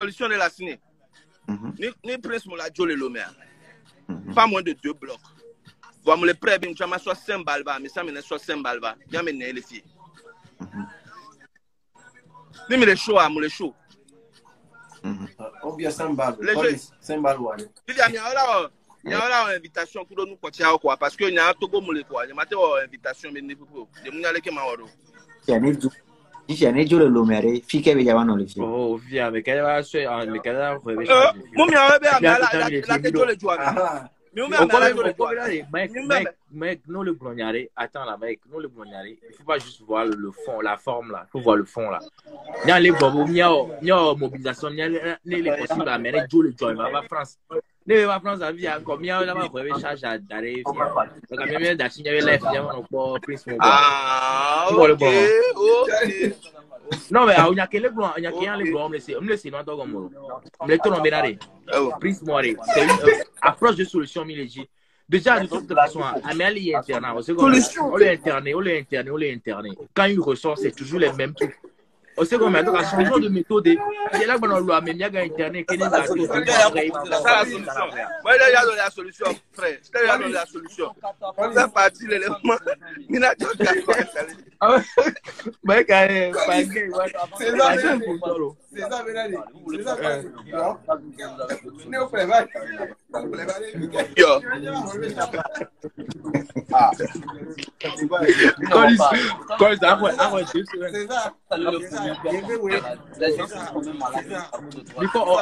solution de la. Mhm. Ni, ni Prince Mouladio le. Mhm. Pas moins de deux blocs. Voilà, le prêt, bien, tu as soit 5 balles, mais ça, mais soit 5 balles, a mes les filles. Ni me le show, à le show. Mhm. Obia Sambal. Les Police Sambal one. Il y a il y a une invitation pour nous continuer quoi parce que il y a un togo moule quoi il y a une invitation mais ne peut pas de mon aller que ma lomere. Fike be jaba no le fi. Oh, be la la la joie Ah. me la mec, mec, mec, le attends là, mec, nous le il faut pas juste voir le, fond, la forme là, il faut voir le fond là. Il y a les bobos, il y a, il y a mobilisation, à mener Joe le Joy, mais va France. Ne va France à vie encore, il y a avait life, Prince ah ok Non mais il y a que les blancs, il y a que les blancs, on le sait, on le sait, non, toi comme moi. On le tourne en bénaré. oh Prince Moiré, c'est une euh, approche de solution millégie. Déjà, de toute façon, Amélie est internat. On sait qu'on on l'a interné, on l'a interné, on l'a interné. Quand il ressort, c'est toujours les mêmes trucs. On sait qu'on met donc un changement de méthode. C'est là qu'on a loi, mais il y a un internet qui est là. c'est ça la solution moi il y a donné la solution frère t'ai donné la solution ça parti l'élément il n'a pas Mais quand même, pas gay, C'est pas ça, gay c'est pour toi, là. C'est ça, Benani. C'est ça, non? Ne vous préparez. Yo Quand il quand il après, après deux semaines. C'est ça. C'est ça. Je vais, oui. C'est ça. Biko, oh,